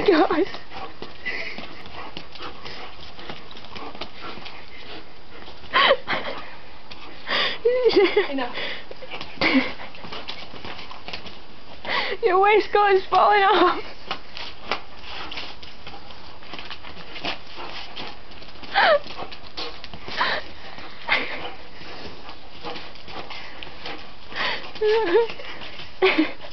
my god. Enough. Your waistcoat is falling off.